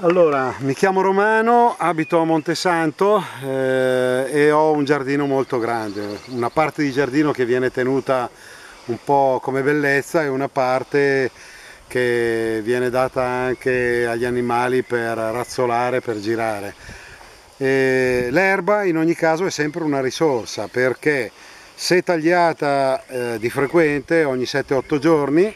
Allora, mi chiamo Romano, abito a Montesanto eh, e ho un giardino molto grande, una parte di giardino che viene tenuta un po' come bellezza e una parte che viene data anche agli animali per razzolare, per girare. L'erba in ogni caso è sempre una risorsa perché se tagliata eh, di frequente ogni 7-8 giorni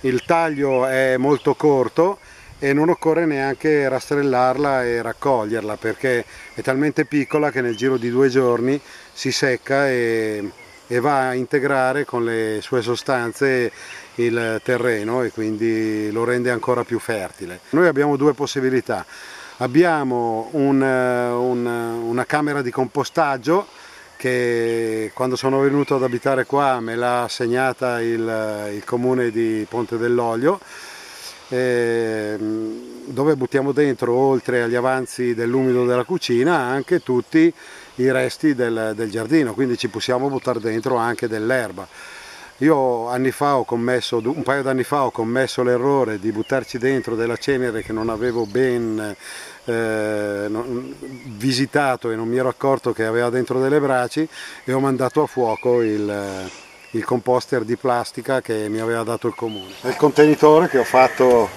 il taglio è molto corto e non occorre neanche rastrellarla e raccoglierla perché è talmente piccola che nel giro di due giorni si secca e, e va a integrare con le sue sostanze il terreno e quindi lo rende ancora più fertile. Noi abbiamo due possibilità, abbiamo un, un, una camera di compostaggio che quando sono venuto ad abitare qua me l'ha assegnata il, il comune di Ponte dell'Olio dove buttiamo dentro oltre agli avanzi dell'umido della cucina anche tutti i resti del, del giardino. Quindi ci possiamo buttare dentro anche dell'erba. Io anni fa ho commesso, un paio d'anni fa ho commesso l'errore di buttarci dentro della cenere che non avevo ben eh, visitato e non mi ero accorto che aveva dentro delle braci e ho mandato a fuoco il, il composter di plastica che mi aveva dato il comune. Il contenitore che ho fatto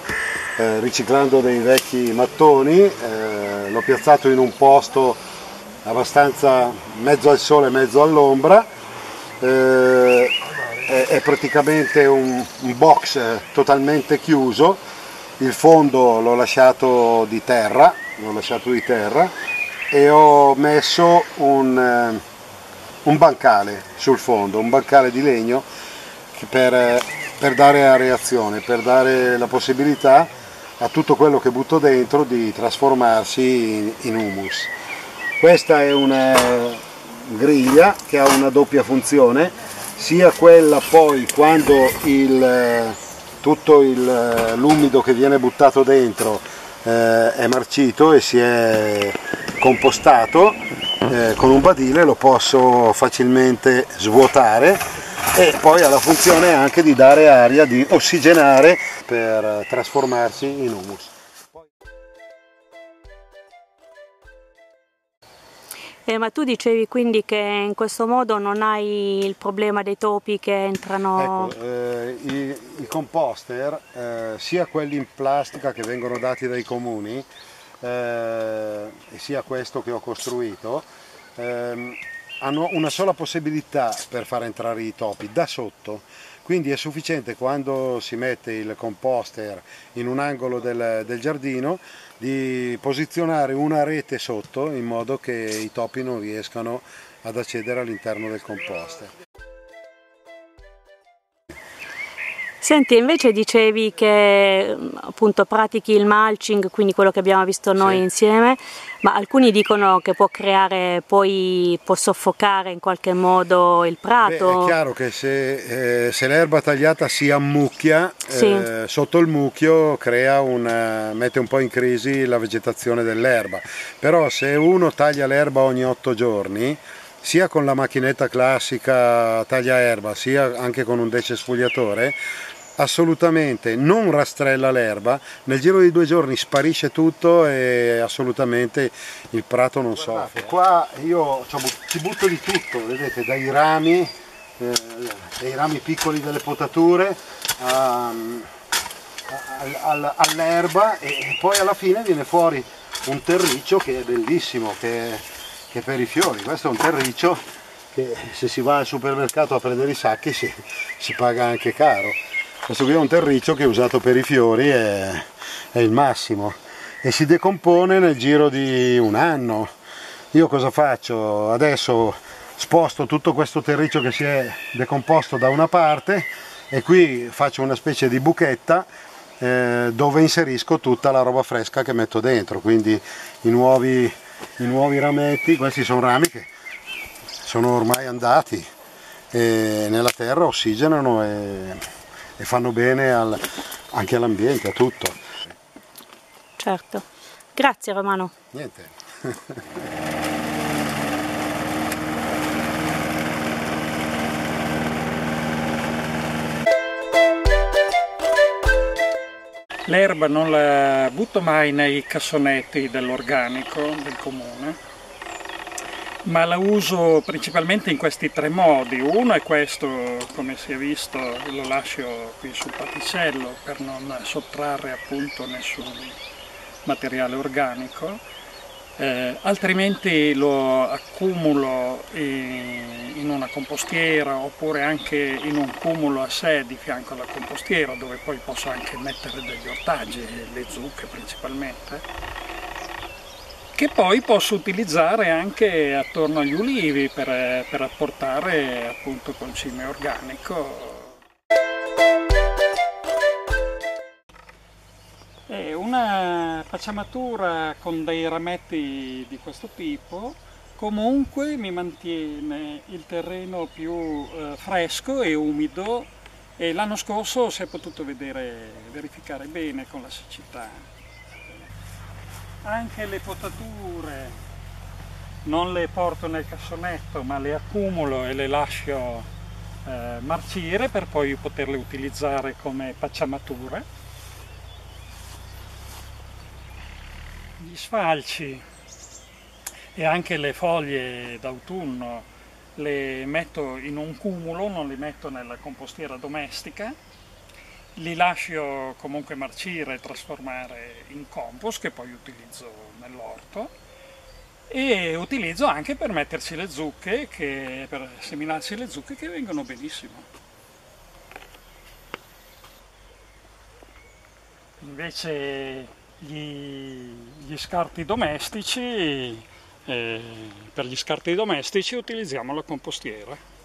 eh, riciclando dei vecchi mattoni, eh, l'ho piazzato in un posto abbastanza mezzo al sole, mezzo all'ombra, eh, è, è, praticamente un, un box totalmente chiuso, il fondo l'ho lasciato di terra, l'ho lasciato di terra e ho messo un eh, un bancale sul fondo, un bancale di legno per, per dare areazione, per dare la possibilità a tutto quello che butto dentro di trasformarsi in, in humus. Questa è una griglia che ha una doppia funzione, sia quella poi quando il, tutto l'umido che viene buttato dentro eh, è marcito e si è compostato eh, con un badile lo posso facilmente svuotare e poi ha la funzione anche di dare aria, di ossigenare per trasformarsi in humus. Eh, ma tu dicevi quindi che in questo modo non hai il problema dei topi che entrano... Ecco, eh, i, i, composter, eh, sia quelli in plastica che vengono dati dai comuni, eh, sia questo che ho costruito, ehm, hanno una sola possibilità per far entrare i topi, da sotto. Quindi è sufficiente quando si mette il composter in un angolo del, del giardino di posizionare una rete sotto in modo che i topi non riescano ad accedere all'interno del composter. Senti, invece dicevi che appunto pratichi il mulching, quindi quello che abbiamo visto noi sì. insieme, ma alcuni dicono che può creare, poi può soffocare in qualche modo il prato. Beh, è chiaro che se, eh, se l'erba tagliata si ammucchia, sì. eh, sotto il mucchio una, mette un po' in crisi la vegetazione dell'erba, però se uno taglia l'erba ogni otto giorni, sia con la macchinetta classica taglia erba sia anche con un decesfogliatore assolutamente non rastrella l'erba, nel giro di due giorni sparisce tutto e assolutamente il prato non soffre. Qua io ci butto di tutto, vedete, dai rami, eh, dai rami piccoli delle potature um, all'erba e poi alla fine viene fuori un terriccio che è bellissimo, che, che per i fiori, questo è un terriccio che se si va al supermercato a prendere i sacchi si, si paga anche caro. Questo qui è un terriccio che è usato per i fiori, è, è il massimo e si decompone nel giro di un anno. Io cosa faccio? Adesso sposto tutto questo terriccio che si è decomposto da una parte e qui faccio una specie di buchetta eh, dove inserisco tutta la roba fresca che metto dentro, quindi i nuovi, i nuovi rametti, questi sono rami che sono ormai andati nella terra ossigenano e e fanno bene al, anche all'ambiente, a tutto. Certo. Grazie Romano. Niente. L'erba non la butto mai nei cassonetti dell'organico del comune, ma la uso principalmente in questi tre modi. Uno è questo, come si è visto, lo lascio qui sul paticello per non sottrarre appunto nessun materiale organico eh, altrimenti lo accumulo in, in, una compostiera oppure anche in un cumulo a sé di fianco alla compostiera dove poi posso anche mettere degli ortaggi, le zucche principalmente, che poi posso utilizzare anche attorno agli ulivi per, per apportare appunto concime organico È una pacciamatura con dei rametti di questo tipo comunque mi mantiene il terreno più eh, fresco e umido e l'anno scorso si è potuto vedere, verificare bene con la siccità. Anche le potature non le porto nel cassonetto ma le accumulo e le lascio eh, marcire per poi poterle utilizzare come pacciamature. gli sfalci e anche le foglie d'autunno le metto in un cumulo, non li metto nella compostiera domestica, li lascio comunque marcire e trasformare in compost che poi utilizzo nell'orto e utilizzo anche per metterci le zucche, che, per seminarci le zucche che vengono benissimo. Invece gli, gli scarti domestici, eh, per gli scarti domestici utilizziamo la compostiera.